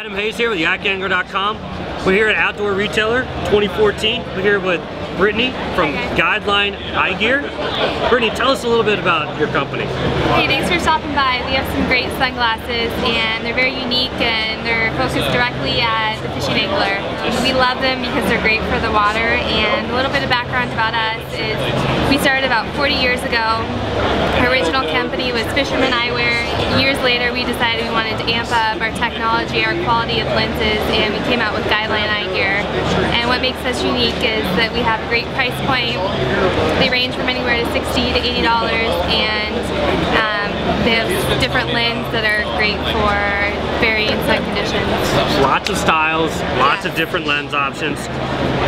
Adam Hayes here with yakangler.com. We're here at Outdoor Retailer 2014. We're here with Brittany from Guideline Eye Gear. Brittany, tell us a little bit about your company. Hey, thanks for stopping by. We have some great sunglasses and they're very unique and they're focused directly at the fishing angler. We love them because they're great for the water and a little bit of background about us is we started about 40 years ago. Our original company was Fisherman Eyewear. Years later we decided we wanted to amp up our technology, our quality of lenses and we came out with Guideline Eye Gear. And what makes us unique is that we have a great price point. They range from anywhere to 60 to $80 and um, they have different lenses that are great for varying sun conditions. Lots of styles, lots of different lens options.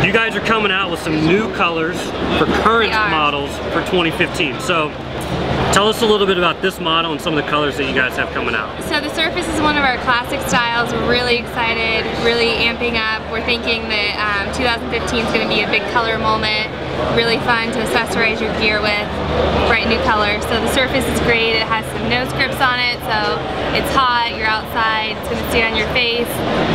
You guys are coming out with some new colors for current models for 2015. So Tell us a little bit about this model and some of the colors that you guys have coming out. So the Surface is one of our classic styles. We're really excited, really amping up. We're thinking that um, 2015 is going to be a big color moment really fun to accessorize your gear with. Bright new color. So the surface is great. It has some nose grips on it, so it's hot, you're outside, it's gonna stay on your face.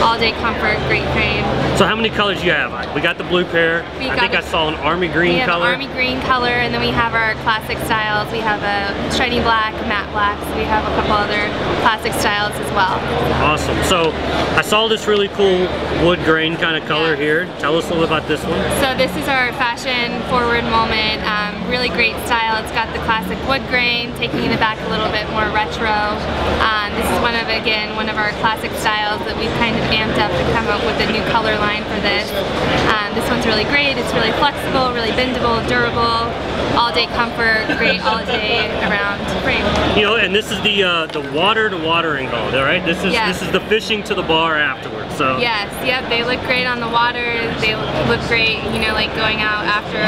All day comfort, great frame. So how many colors you have? We got the blue pair. We I think I saw an army green we color. army green color, and then we have our classic styles. We have a shiny black, matte black, so we have a couple other classic styles as well. Awesome. So I saw this really cool wood grain kind of color yeah. here. Tell us a little about this one. So this is our fashion forward moment. Um, really great style. It's got the classic wood grain, taking it back a little bit more retro. Um, this is one of, again, one of our classic styles that we've kind of amped up to come up with a new color line for this. Um, this one's really great. It's really flexible, really bendable, durable, all day comfort, great all day around frame. You know, and this is the uh, the water to watering angle, all right? This is yes. this is the fishing to the bar afterwards. So yes, yep, they look great on the water. They look great, you know, like going out after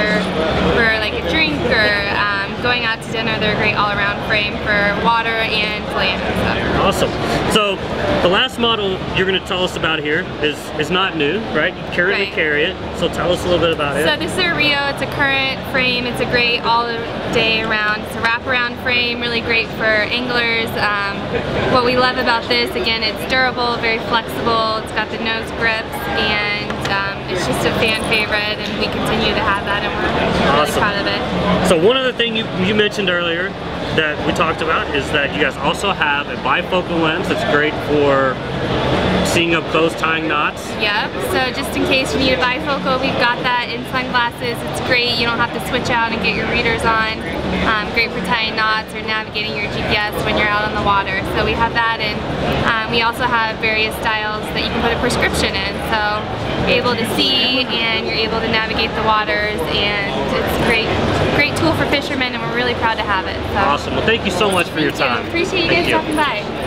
for like a drink or um, going out to dinner. They're a great all-around frame for water and land. So. Awesome. So the last model you're going to tell us about here is is not new, right? You currently right. carry it. So tell us a little bit about it. So this is a Rio. It's a current frame. It's a great all day around. It's a wraparound frame, really great for anglers. Um, what we love about this, again, it's durable, very flexible. It's got the nose grips and um, it's just a fan favorite and we continue to have that and awesome. proud of it. So one other thing you, you mentioned earlier that we talked about is that you guys also have a bifocal lens that's great for seeing up close tying knots. Yep, so just in case you need a bifocal, we've got that in sunglasses. It's great, you don't have to switch out and get your readers on. Um, great for tying knots or navigating your GPS when you're out on the water. So we have that and um, we also have various styles that you can put a prescription in. So able to see and you're able to navigate the waters and it's great great tool for fishermen and we're really proud to have it. So. Awesome, well thank you so much for thank your time. You. Appreciate you thank guys you. stopping by.